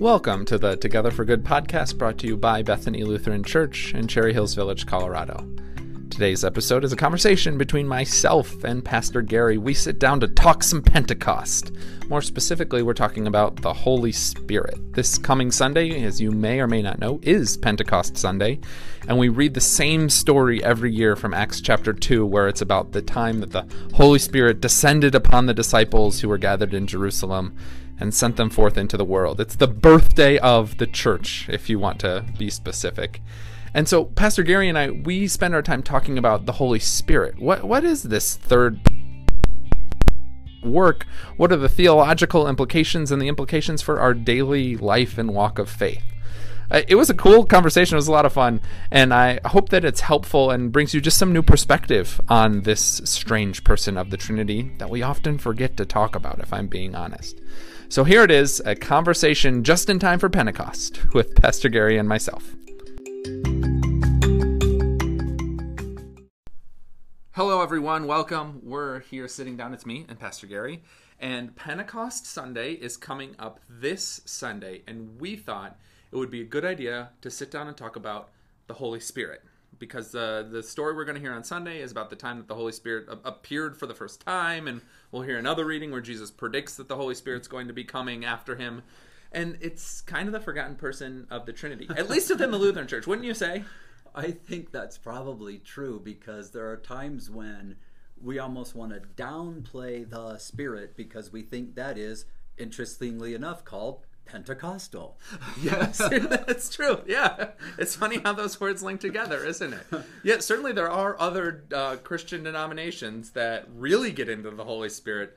Welcome to the Together for Good podcast brought to you by Bethany Lutheran Church in Cherry Hills Village, Colorado. Today's episode is a conversation between myself and Pastor Gary. We sit down to talk some Pentecost. More specifically, we're talking about the Holy Spirit. This coming Sunday, as you may or may not know, is Pentecost Sunday, and we read the same story every year from Acts chapter 2, where it's about the time that the Holy Spirit descended upon the disciples who were gathered in Jerusalem and sent them forth into the world. It's the birthday of the church, if you want to be specific. And so, Pastor Gary and I, we spend our time talking about the Holy Spirit. What what is this third work? What are the theological implications and the implications for our daily life and walk of faith? Uh, it was a cool conversation. It was a lot of fun, and I hope that it's helpful and brings you just some new perspective on this strange person of the Trinity that we often forget to talk about. If I'm being honest. So here it is, a conversation just in time for Pentecost with Pastor Gary and myself. Hello, everyone. Welcome. We're here sitting down. It's me and Pastor Gary. And Pentecost Sunday is coming up this Sunday. And we thought it would be a good idea to sit down and talk about the Holy Spirit. Because uh, the story we're going to hear on Sunday is about the time that the Holy Spirit a- appeared for the first time. And we'll hear another reading where Jesus predicts that the Holy Spirit's going to be coming after him. And it's kind of the forgotten person of the Trinity, at least within the Lutheran Church, wouldn't you say? I think that's probably true because there are times when we almost want to downplay the spirit because we think that is, interestingly enough, called Pentecostal. Yes, that's true. Yeah, it's funny how those words link together, isn't it? Yeah, certainly there are other uh, Christian denominations that really get into the Holy Spirit.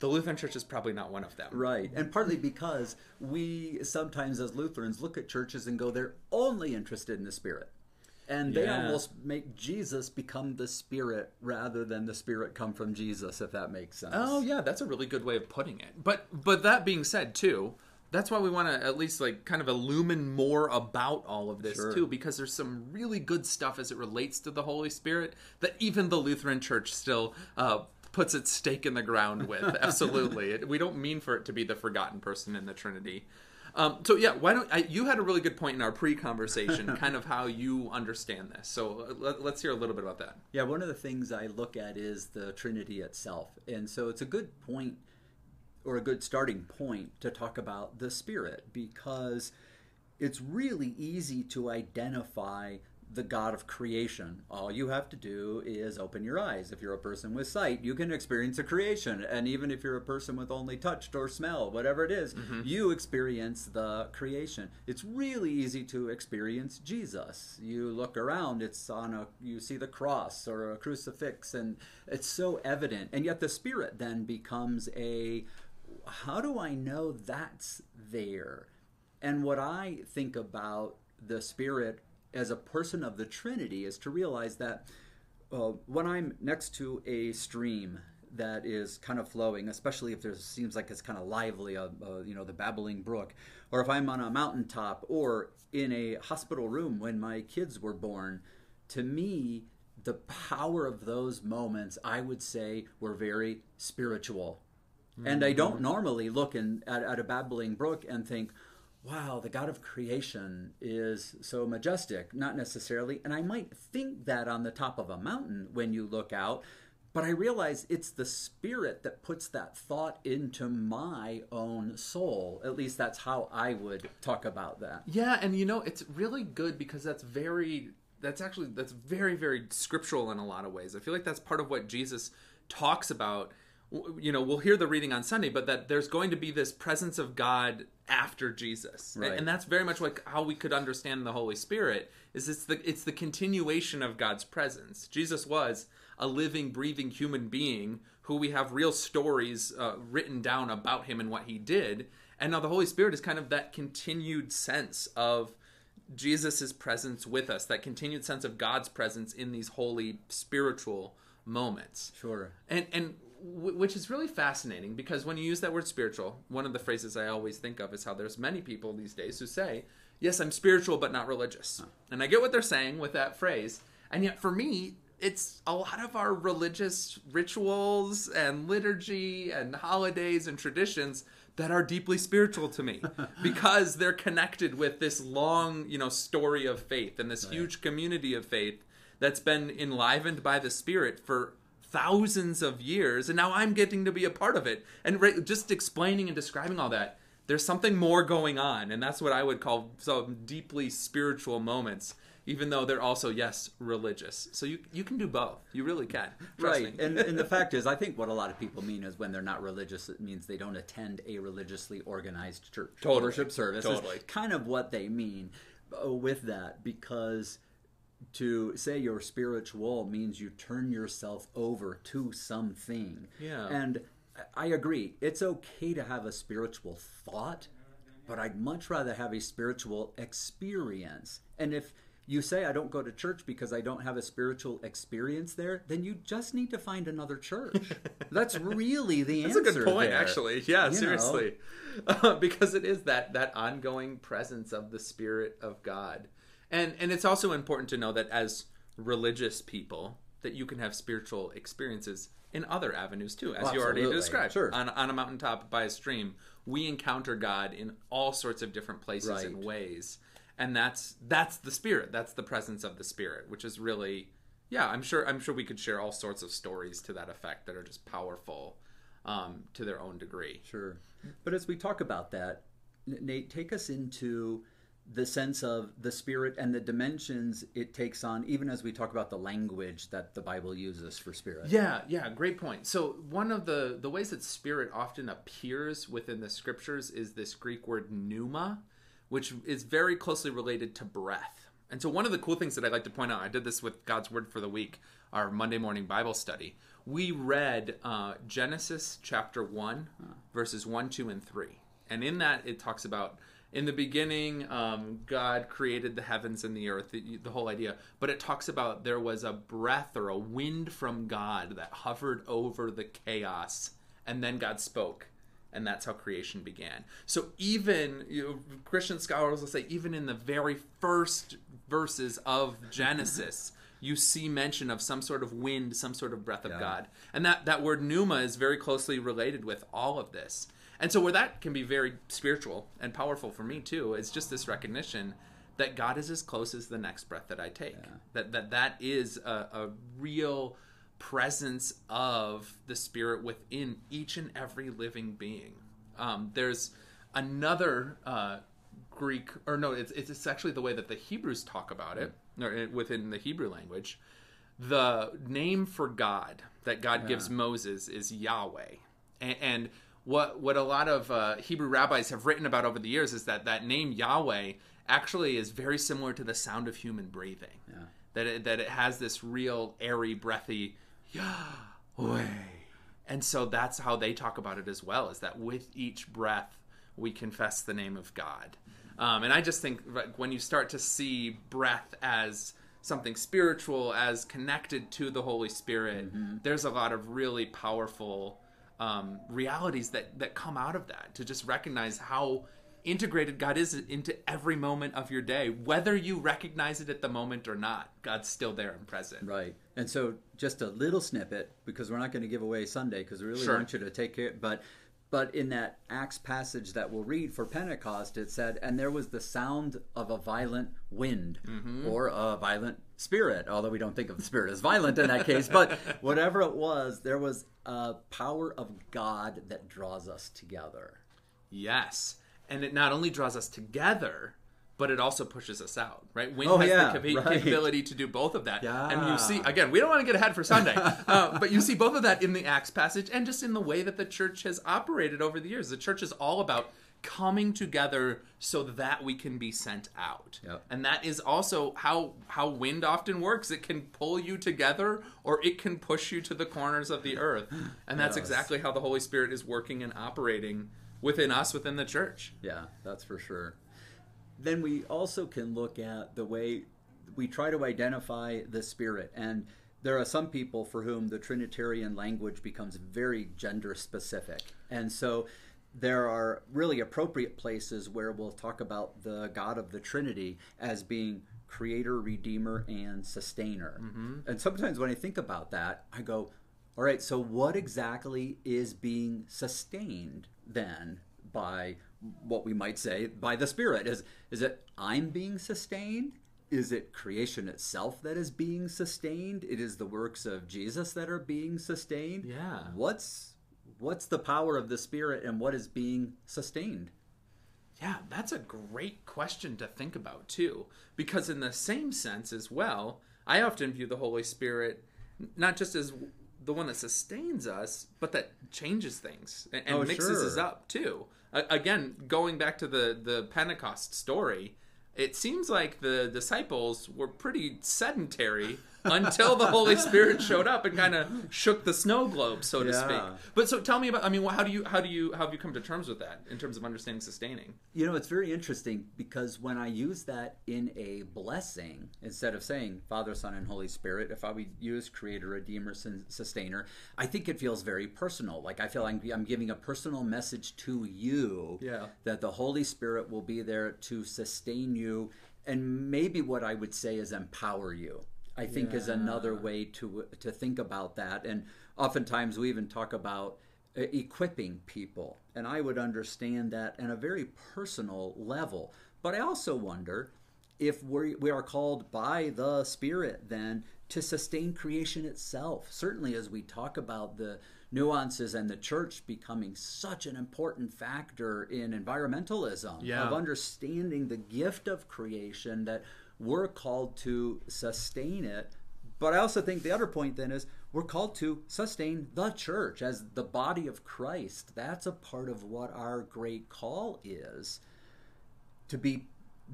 The Lutheran Church is probably not one of them. Right. And partly because we sometimes, as Lutherans, look at churches and go, they're only interested in the Spirit. And they Yeah. almost make Jesus become the Spirit rather than the Spirit come from Jesus, if that makes sense. Oh yeah, that's a really good way of putting it. But but that being said, too, that's why we want to at least like kind of illumine more about all of this Sure. too, because there's some really good stuff as it relates to the Holy Spirit that even the Lutheran Church still uh, puts its stake in the ground with. Absolutely, it, we don't mean for it to be the forgotten person in the Trinity. Um, so yeah, why don't I, you had a really good point in our pre-conversation, kind of how you understand this. So uh, let, let's hear a little bit about that. Yeah, one of the things I look at is the Trinity itself. And so it's a good point or a good starting point to talk about the Spirit because it's really easy to identify the God of creation. All you have to do is open your eyes. If you're a person with sight, you can experience a creation. And even if you're a person with only touch or smell, whatever it is, mm-hmm. you experience the creation. It's really easy to experience Jesus. You look around, it's on a you see the cross or a crucifix and it's so evident. And yet the spirit then becomes a how do I know that's there? And what I think about the Spirit as a person of the Trinity is to realize that uh, when I'm next to a stream that is kind of flowing, especially if there seems like it's kind of lively, uh, uh, you know, the babbling brook, or if I'm on a mountaintop or in a hospital room when my kids were born, to me, the power of those moments, I would say, were very spiritual. And I don't mm-hmm. normally look in, at, at a babbling brook and think, wow, the God of creation is so majestic. Not necessarily. And I might think that on the top of a mountain when you look out. But I realize it's the spirit that puts that thought into my own soul. At least that's how I would talk about that. Yeah, and you know, it's really good because that's very that's actually that's very very scriptural in a lot of ways. I feel like that's part of what Jesus talks about. You know, we'll hear the reading on Sunday, but that there's going to be this presence of God after Jesus. Right. And that's very much like how we could understand the Holy Spirit is it's the it's the continuation of God's presence. Jesus was a living breathing human being who we have real stories uh, written down about him and what he did. And now the Holy Spirit is kind of that continued sense of Jesus' presence with us, that continued sense of God's presence in these holy spiritual moments. Sure. And and which is really fascinating because when you use that word spiritual, one of the phrases I always think of is how there's many people these days who say, "Yes, I'm spiritual but not religious." And I get what they're saying with that phrase. And yet for me, it's a lot of our religious rituals and liturgy and holidays and traditions that are deeply spiritual to me because they're connected with this long, you know, story of faith and this right. huge community of faith that's been enlivened by the Spirit for thousands of years, and now I'm getting to be a part of it. And right, just explaining and describing all that, there's something more going on, and that's what I would call some deeply spiritual moments even though they're also yes religious. So you you can do both. You really can. right. And, and the fact is, I think what a lot of people mean is when they're not religious, it means they don't attend a religiously organized church totally. worship service. Totally. kind of what they mean uh, with that because to say you're spiritual means you turn yourself over to something. Yeah. And I agree. It's okay to have a spiritual thought, but I'd much rather have a spiritual experience. And if you say I don't go to church because I don't have a spiritual experience there, then you just need to find another church. That's really the That's answer. That's a good point, there. actually. Yeah, you seriously, uh, because it is that that ongoing presence of the Spirit of God, and and it's also important to know that as religious people, that you can have spiritual experiences in other avenues too, as well, you already described. Sure. On, on a mountaintop by a stream, we encounter God in all sorts of different places right. and ways and that's that's the spirit that's the presence of the spirit which is really yeah i'm sure i'm sure we could share all sorts of stories to that effect that are just powerful um, to their own degree sure but as we talk about that nate take us into the sense of the spirit and the dimensions it takes on even as we talk about the language that the bible uses for spirit yeah yeah great point so one of the the ways that spirit often appears within the scriptures is this greek word pneuma which is very closely related to breath. And so, one of the cool things that I'd like to point out, I did this with God's Word for the Week, our Monday morning Bible study. We read uh, Genesis chapter 1, verses 1, 2, and 3. And in that, it talks about in the beginning, um, God created the heavens and the earth, the, the, whole idea. But it talks about there was a breath or a wind from God that hovered over the chaos, and then God spoke and that's how creation began. So even you know, Christian scholars will say, even in the very first verses of Genesis, you see mention of some sort of wind, some sort of breath of yeah. God, and that that word pneuma is very closely related with all of this. And so where that can be very spiritual and powerful for me too is just this recognition that God is as close as the next breath that I take. Yeah. That that that is a, a real presence of the Spirit within each and every living being. Um, there's another uh, Greek, or no, it's, it's actually the way that the Hebrews talk about it, or within the Hebrew language. The name for God that God yeah. gives Moses is Yahweh, and, and what what a lot of uh, Hebrew rabbis have written about over the years is that that name Yahweh actually is very similar to the sound of human breathing. Yeah. That it, that it has this real airy, breathy Yahweh. And so that's how they talk about it as well, is that with each breath, we confess the name of God. Um, and I just think like, when you start to see breath as something spiritual, as connected to the Holy Spirit, mm-hmm. there's a lot of really powerful um, realities that, that come out of that to just recognize how integrated God is into every moment of your day, whether you recognize it at the moment or not. God's still there and present. Right. And so, just a little snippet because we're not going to give away Sunday because we really sure. want you to take care. But but in that Acts passage that we'll read for Pentecost, it said, "And there was the sound of a violent wind mm-hmm. or a violent spirit." Although we don't think of the spirit as violent in that case, but whatever it was, there was a power of God that draws us together. Yes and it not only draws us together but it also pushes us out, right? Wind oh, has yeah, the cap- right. capability to do both of that. Yeah. And you see, again, we don't want to get ahead for Sunday, uh, but you see both of that in the Acts passage and just in the way that the church has operated over the years. The church is all about coming together so that we can be sent out. Yep. And that is also how how wind often works. It can pull you together or it can push you to the corners of the earth. And that's yes. exactly how the Holy Spirit is working and operating within us, within the church. Yeah, that's for sure. Then we also can look at the way we try to identify the Spirit. And there are some people for whom the Trinitarian language becomes very gender specific. And so there are really appropriate places where we'll talk about the God of the Trinity as being creator, redeemer, and sustainer. Mm-hmm. And sometimes when I think about that, I go, all right, so what exactly is being sustained then by what we might say by the Spirit? Is is it I'm being sustained? Is it creation itself that is being sustained? It is the works of Jesus that are being sustained. Yeah. What's what's the power of the Spirit and what is being sustained? Yeah, that's a great question to think about too. Because in the same sense as well, I often view the Holy Spirit not just as the one that sustains us, but that changes things and, and Oh, mixes us up too. Again, going back to the the Pentecost story, it seems like the disciples were pretty sedentary until the Holy Spirit showed up and kind of shook the snow globe, so to Yeah. speak. But so tell me about. I mean, how do you how do you how have you come to terms with that in terms of understanding sustaining? You know, it's very interesting because when I use that in a blessing, instead of saying Father, Son, and Holy Spirit, if I would use Creator, Redeemer, Sustainer, I think it feels very personal. Like I feel I'm, I'm giving a personal message to you Yeah. that the Holy Spirit will be there to sustain you, and maybe what I would say is empower you. I think is another way to to think about that. And oftentimes we even talk about uh, equipping people, and I would understand that in a very personal level. But I also wonder if we we are called by the Spirit then to sustain creation itself. Certainly, as we talk about the nuances and the church becoming such an important factor in environmentalism Yeah. of understanding the gift of creation that we're called to sustain it. But I also think the other point then is we're called to sustain the church as the body of Christ. That's a part of what our great call is to be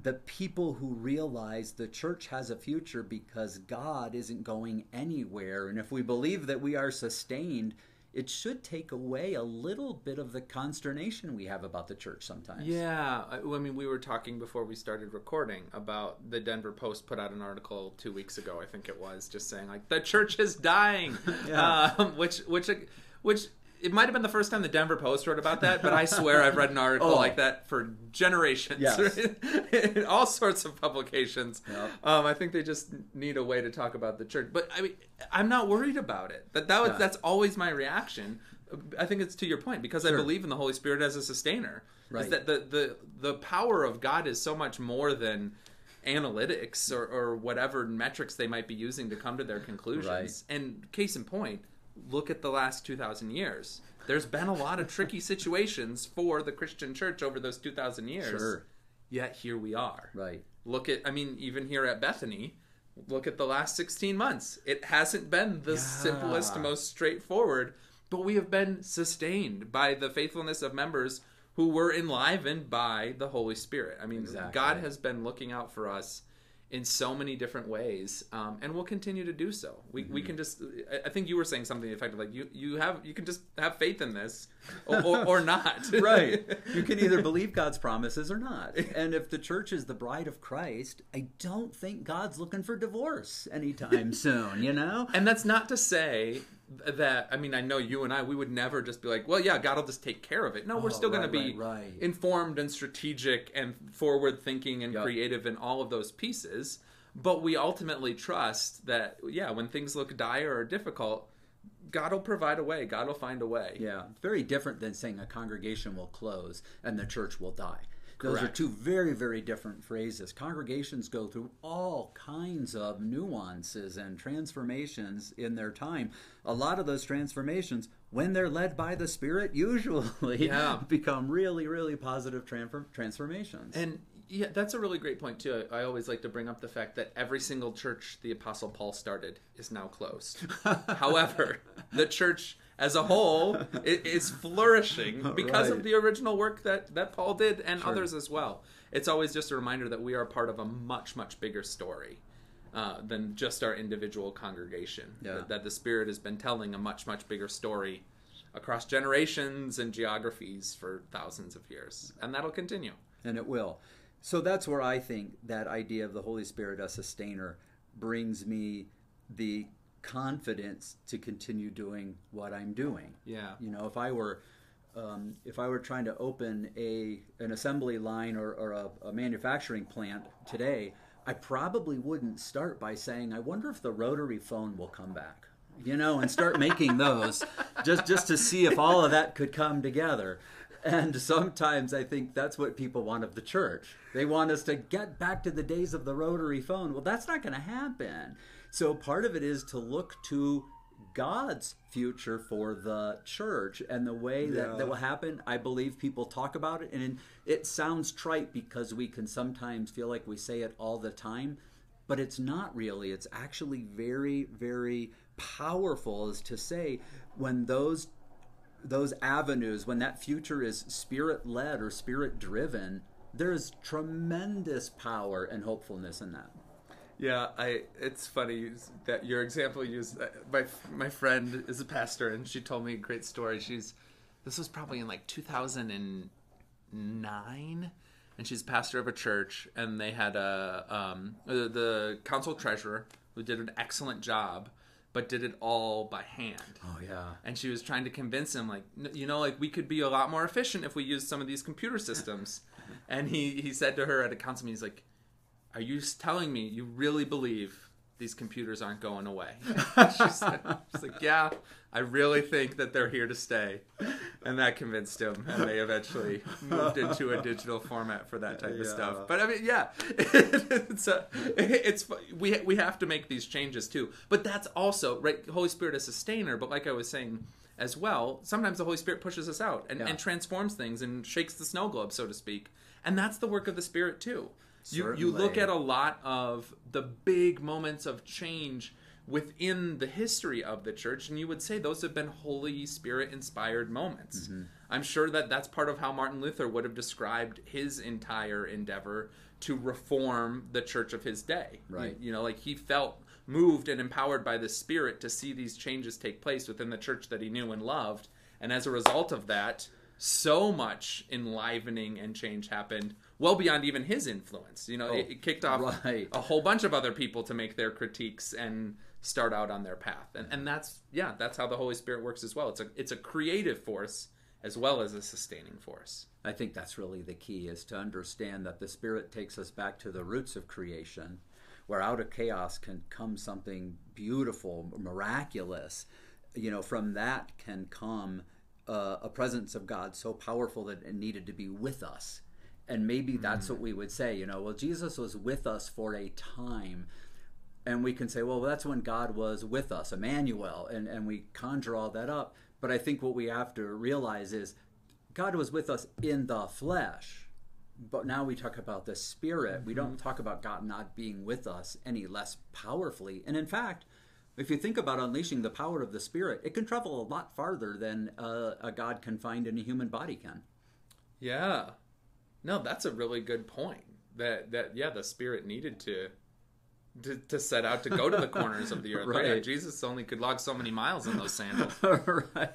the people who realize the church has a future because God isn't going anywhere. And if we believe that we are sustained, it should take away a little bit of the consternation we have about the church sometimes. Yeah, I I mean, we were talking before we started recording about the Denver Post put out an article two weeks ago, I think it was, just saying like the church is dying, Yeah. um, which which which it might have been the first time the Denver Post wrote about that, but I swear I've read an article Oh. like that for generations, Yes. in all sorts of publications. Yep. Um, I think they just need a way to talk about the church, but I mean, I'm not worried about it. That that was, Yeah. that's always my reaction. I think it's to your point because I believe in the Holy Spirit as a sustainer. Is Right. that the, the the power of God is so much more than analytics or, or whatever metrics they might be using to come to their conclusions. Right. And case in point, look at the last two thousand years. There's been a lot of tricky situations for the Christian church over those two thousand years. Sure. Yet here we are. Right. Look at I mean, even here at Bethany, look at the last 16 months. It hasn't been the simplest, most straightforward, but we have been sustained by the faithfulness of members who were enlivened by the Holy Spirit. I mean, Exactly. God has been looking out for us in so many different ways, um, and will continue to do so. We, Mm-hmm. we can just. I- I think you were saying something effective, like you you have you can just have faith in this, or, or, or not. right. You can either believe God's promises or not. And if the church is the bride of Christ, I don't think God's looking for divorce anytime soon, you know? And that's not to say that I mean I know you and I we would never just be like, well, yeah, God will just take care of it. No, we're Oh, still going to be right, right. informed and strategic and forward thinking and Yep. creative in all of those pieces. But we ultimately trust that yeah, when things look dire or difficult, God will provide a way. God will find a way. Yeah, very different than saying a congregation will close and the church will die. Those are two very, very different phrases. Congregations go through all kinds of nuances and transformations in their time. A lot of those transformations, when they're led by the Spirit, usually Yeah. become really, really positive transfer- transformations. And yeah, that's a really great point too. I I always like to bring up the fact that every single church the Apostle Paul started is now closed. However, the church as a whole is flourishing because of the original work that, that Paul did and Sure. others as well. It's always just a reminder that we are part of a much, much bigger story uh, than just our individual congregation. Yeah. That, that the Spirit has been telling a much, much bigger story across generations and geographies for thousands of years. And that'll continue. and it will. So that's where I think that idea of the Holy Spirit as sustainer brings me the confidence to continue doing what I'm doing. Yeah. You know, if I were um, if I were trying to open a an assembly line or, or a, a manufacturing plant today, I probably wouldn't start by saying, I wonder if the rotary phone will come back. You know, and start making those just just to see if all of that could come together. And sometimes I think that's what people want of the church. They want us to get back to the days of the rotary phone. Well, that's not going to happen. So part of it is to look to God's future for the church and the way that, Yeah. that will happen. I believe people talk about it, and it sounds trite because we can sometimes feel like we say it all the time, but it's not really. It's actually very, very powerful, is to say when those those avenues, when that future is spirit led or spirit driven, there's tremendous power and hopefulness in that. Yeah, I. It's funny that your example used. My my friend is a pastor, and she told me a great story. She's this was probably in like 2009, and she's pastor of a church, and they had a um, the, the council treasurer who did an excellent job, but did it all by hand. Oh yeah. And she was trying to convince him, like, you know, like we could be a lot more efficient if we used some of these computer systems. and he he said to her at a council meeting, he's like, "Are you telling me you really believe these computers aren't going away?" she said, "She's like, yeah, I really think that they're here to stay." And that convinced him, and they eventually moved into a digital format for that type of stuff. But I mean, yeah, it's a, it's we we have to make these changes too. But that's also right. Holy Spirit is sustainer. But like I was saying as well, sometimes the Holy Spirit pushes us out and, Yeah. and transforms things and shakes the snow globe, so to speak. And that's the work of the Spirit too. You you look at a lot of the big moments of change within the history of the church and you would say those have been holy spirit inspired moments Mm-hmm. i'm sure that that's part of how martin luther would have described his entire endeavor to reform the church of his day Right. you, you know like he felt moved and empowered by the spirit to see these changes take place within the church that he knew and loved and as a result of that so much enlivening and change happened well beyond even his influence you know Oh, it, it kicked off right. a whole bunch of other people to make their critiques and start out on their path and and that's yeah that's how the holy spirit works as well it's a it's a creative force as well as a sustaining force I think that's really the key is to understand that the Spirit takes us back to the roots of creation, where out of chaos can come something beautiful, miraculous. You know, from that can come uh, a presence of God so powerful that it needed to be with us. And maybe that's what we would say, you know, well, Jesus was with us for a time. And we can say, well, that's when God was with us, Emmanuel, and, and we conjure all that up. But I think what we have to realize is God was with us in the flesh. But now we talk about the spirit. We don't talk about God not being with us any less powerfully. And in fact, if you think about unleashing the power of the spirit, it can travel a lot farther than uh, a God confined in a human body can. yeah no that's a really good point that that yeah the spirit needed to to, to set out to go to the corners of the earth Right. yeah, jesus only could log so many miles in those sandals right.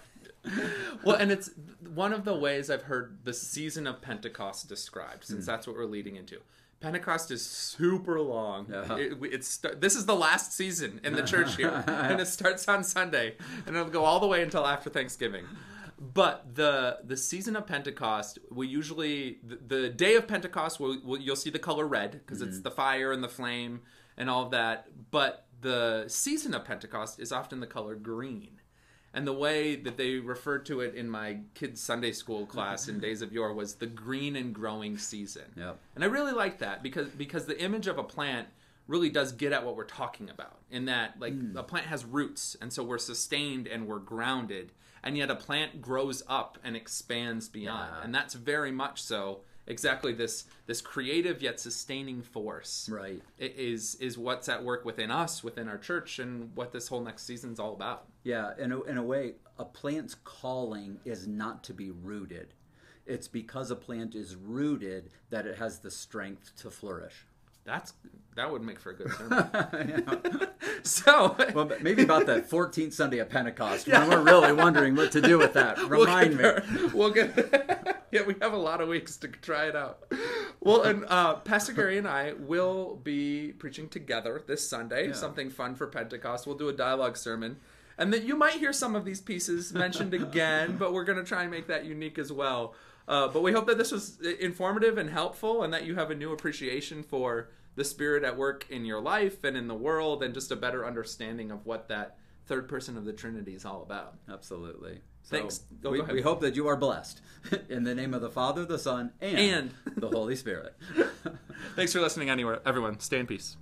well, and it's one of the ways I've heard the season of Pentecost described, since hmm. that's what we're leading into. Pentecost is super long. Yeah. It, it's this is the last season in the church here, and it starts on Sunday, and it'll go all the way until after Thanksgiving. But the the season of Pentecost, we usually the, the day of Pentecost, we'll, we'll, you'll see the color red because it's mm-hmm. the fire and the flame and all of that. But the season of Pentecost is often the color green. And the way that they referred to it in my kids' Sunday school class in Days of Yore was the green and growing season. Yep. And I really like that because because the image of a plant really does get at what we're talking about. In that, like hmm. a plant has roots, and so we're sustained and we're grounded, and yet a plant grows up and expands beyond, Yeah. and that's very much so exactly this this creative yet sustaining force Right. i- is is what's at work within us, within our church, and what this whole next season's all about. Yeah, in a, in a way, a plant's calling is not to be rooted. It's because a plant is rooted that it has the strength to flourish. That's that would make for a good sermon. so Well, maybe about that 14th Sunday of Pentecost when we're really wondering what to do with that. we'll Remind get me. We'll get. yeah, we have a lot of weeks to try it out. Well, and uh, Pastor Gary and I will be preaching together this Sunday. Something fun for Pentecost. We'll do a dialogue sermon. And that you might hear some of these pieces mentioned again, but we're going to try and make that unique as well. Uh, but we hope that this was informative and helpful, and that you have a new appreciation for the Spirit at work in your life and in the world, and just a better understanding of what that third person of the Trinity is all about. Absolutely. So Thanks. Go- we, go we hope that you are blessed in the name of the Father, the Son, and, And- the Holy Spirit. Thanks for listening, anywhere, everyone. Stay in peace.